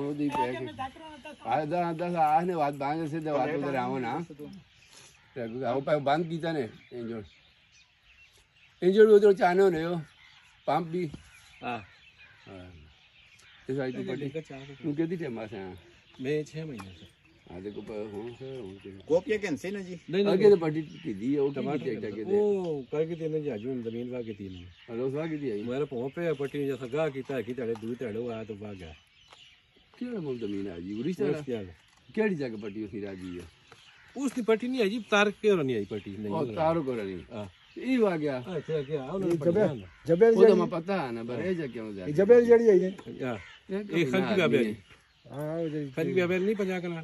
ઉદી pack આ દા દા આ ને વાત બાંધે છે તે વાત ઉધર આવો ના આવો પા બાંધ કીતા ને એન્જોડ એન્જોડ ઉધર ચાનો ને યો પામ્પ બી હા હા એ સાઈડ પર નું કેદી ટાઈમ આસે મે 6 મહિના ਸੇ ਆ ਦੇਖੋ ਪਾ ਹੁਣ ਸੇ ਹੁਣ ਤੇ ਗੋਪੀਆ ਕੈਂਸੇ ਨਾ ਜੀ ਨਹੀਂ ਅੱਗੇ ਤੇ ਪੱਟੀ ਢੀਦੀ ਆ ਉਹ ਕੀ ਕੀਤਾ ਅੱਗੇ ਤੇ ਉਹ ਕਰਕੇ ਤੇ ਨੇ ਜਾਜੂ ਜ਼ਮੀਨ ਵਾ ਕੇ ਤੀ ਨੇ ਹਲੋ ਸਵਾ ਕੀਤੀ ਆਈ ਮੇਰੇ ਭੋਂ ਪੇ ਪੱਟੀ ਨੇ ਜਸਾ ਗਾ ਕੀਤਾ ਕਿ ਤੜੇ ਦੂਰ ਤੜੇ ਆ ਤੋਂ ਭਾਗਾ ਕਿਹੜਾ ਮੁੱਲ ਜ਼ਮੀਨ ਆ ਜੀ ਉਰੀ ਸੇ ਉਸ ਕੀ ਕਿਹੜੀ ਜਗ੍ਹਾ ਪੱਟੀ ਉਸੀ ਰਾਜੀ ਆ ਉਸ ਦੀ ਪੱਟੀ ਨਹੀਂ ਆਈ ਜੀ ਤਾਰ ਕੇ ਨਹੀਂ ਆਈ ਪੱਟੀ ਨਹੀਂ ਉਹ ਤਾਰੋ ਕਰ ਨਹੀਂ ਹਾਂ ਇਹ ਵਾ ਗਿਆ ਅੱਛਾ ਕੀ ਆ ਉਹਨਾਂ ਨੇ ਪੱਟੀ ਜਬੇਲ ਉਹ ਤਾਂ ਮੈਂ ਪਤਾ ਹੈ ਨਾ ਪਰ ਇਹ ਜਾ ਕਿਉਂ ਜਾ ਜਬੇਲ ਜਿਹੜੀ ਆਈ ਨੇ ਆ ਇਹ ਖੰਜੀ ਬਾਬੇ ਜੀ ਹਾਂ ਉਹ ਜਿਹੜੀ ਖੰਜੀ ਬਾਬੇ ਨਹੀਂ ਪੰਜਾ ਕਨਾ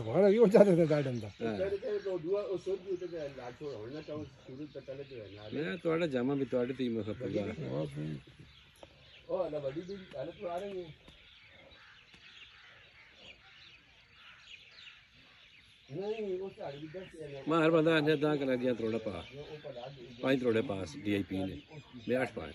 घोड़ा भी हो जाता था गार्डन था मैं थोड़ा जामा भी थोड़े थी मैं सब ओ अल्लाह बड़ी भी हालत में आ रही है। मैं हर बंदा आ जाता कला दिया त्रोड़ा पास पाँच त्रोड़े पास डीआईपी ने। मैं पास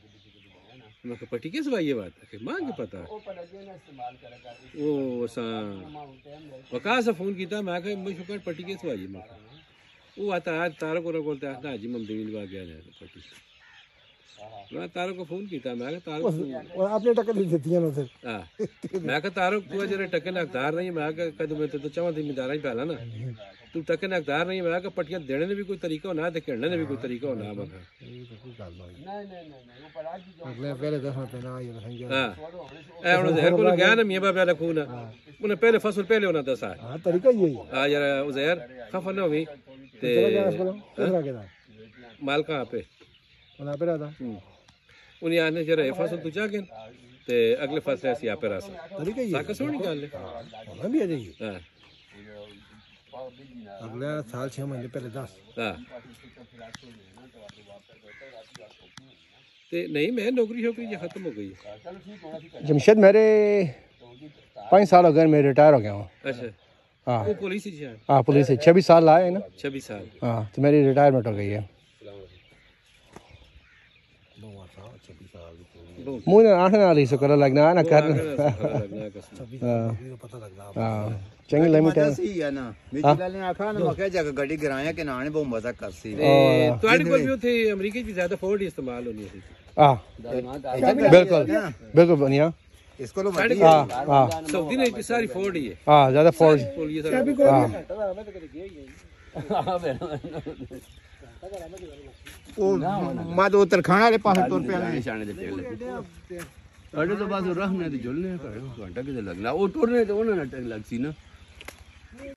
मैं कहा पटिके से ये बात है माँ के पता ओ सा वका सा फ़ोन किया मैं कहा मैं शुक्र पटिके से आई मैं वो आता आज तारक और बोलते आता हाजी हाँ मम देवी बाग गया है। पटी मैं तारक को फ़ोन किया मैं कहा तारक और आपने टक्कर दे दी है ना सर हाँ मैं कहा तारक तू जरा टक्कर ना तार नहीं मैं कहा कद तो, तो मैं तो चाहती मैं दारा ही पहला ना। तू तक ने अकदार नहीं बना के पट्टियाँ देने ने भी कोई तरीका होना है देखने ने भी कोई तरीका होना है मगर नहीं नहीं नहीं वो पराजित अगले पहले 10 ना आई हाँ ए उन्होंने को गया ना मियाँ बाबा रखो ना उन्होंने पहले फ़सल पहले होना था सा हाँ तरीका यही है हाँ यार उजैर खफन हो गई ते माल कहाँ पे बना पे रहा उन याने जरा ए फ़सल तू जागे ते अगले फ़सल ऐसी आपे रास तरीका यही है साकसो नहीं कर ले हाँ भी आ जाइए हाँ अगला साल छः महीने पहले दस। हाँ। नहीं मैं नौकरी हो गई ख़त्म हो गई जमशेद मेरे पाँच साल हो गए मैं रिटायर हो गया हूँ। अच्छा। हाँ। पुलिस हाँ पुलिस छब्बीस साल आए ना। छब्बीस साल। हाँ तो मेरी रिटायरमेंट हो गई है। बहुत मुझे आठ ना रही शुक्र लगना ना कर लगना है कसम हाँ हाँ चंगी लिमिट है ਸੀ ਆ ਨਾ ਮੇਰੀ ਗੱਲ ਨੇ ਆਖਾ ਨਾ ਮੈਂ ਕਿਹਾ ਜਗ ਗੱਡੀ ਗਰਾਇਆ ਕਿ ਨਾਣੇ ਬਹੁਤ ਮਜ਼ਾ ਕਰਸੀ ਤੇ ਤੁਹਾਡੇ ਕੋਲ ਵੀ ਉੱਥੇ ਅਮਰੀਕਾ 'ਚ ਜ਼ਿਆਦਾ ਫੋਰਡ ਇਸਤੇਮਾਲ ਹੋਣੀ ਸੀ हाँ बिल्कुल बिल्कुल बढ़िया ਇਸ ਕੋਲੋਂ ਸਾਡੇ ਵੱਡੀ हाँ हाँ ਸਊਦੀ ਨੇ ਵੀ ਸਾਰੀ ਫੋਰਡ ਹੀ ਹੈ हाँ ज़्यादा फोर्स ਇਹ ਸਾਡਾ ਉਹ ਮਦ ਉਹ ਤਰਖਾਣਾ ਵਾਲੇ ਪਾਸੇ ਤੁਰ ਪਿਆ ਨਿਸ਼ਾਨੇ ਦੇ ਟੇਲ ਲੱਗੇ ਸਾਡੇ ਤੋਂ ਬਾਅਦ ਰਹਿਣੇ ਤੇ ਜੁਲਨੇ ਘੰਟਾ ਕਿਤੇ ਲੱਗਣਾ। ਉਹ ਟੁਰਨੇ ਤੇ ਉਹਨਾਂ ਨਾਲ ਟੈਕ ਲੱਗ ਸੀ ਨਾ।